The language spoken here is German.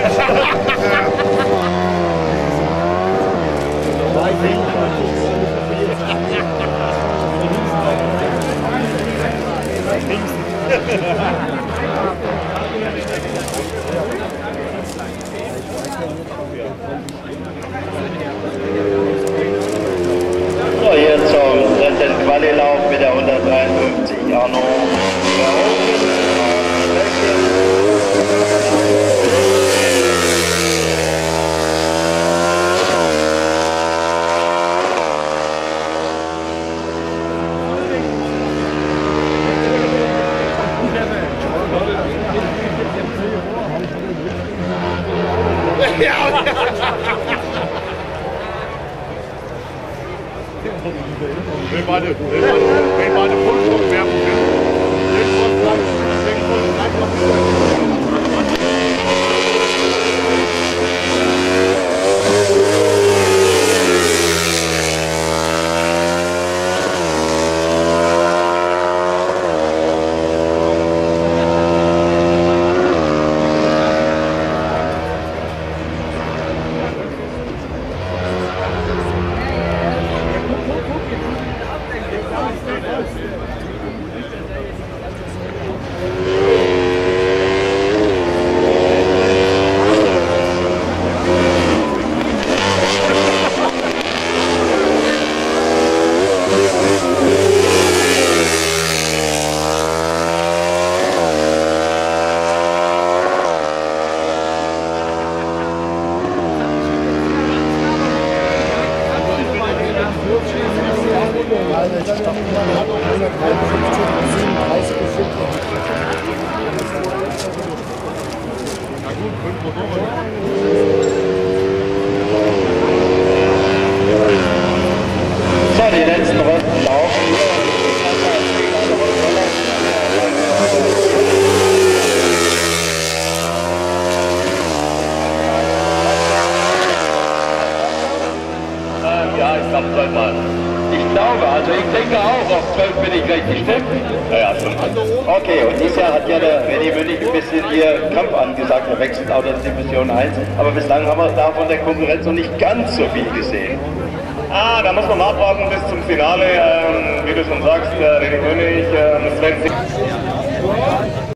So, hier zum dritten Qualilauf mit der 153 Arno. ja, ja. Hvem var det? Hvem var det? Hvem var det? Hvem var det? So, die letzten Runden laufen. Ja, ich glaube zwölfmal. Ich glaube, also ich denke auch, auf 12 bin ich richtig, stimmt? Ja. Okay, und dieses Jahr hat ja der René Münnig ein bisschen ihr Kampf angesagt, er wechselt auch in Division 1, aber bislang haben wir da von der Konkurrenz noch nicht ganz so viel gesehen. Ah, da muss man mal abwarten bis zum Finale. Ähm, wie du schon sagst, äh, René König, ähm, Sven